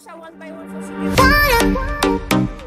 Siya one by one. So, sige.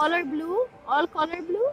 color blue? All color blue?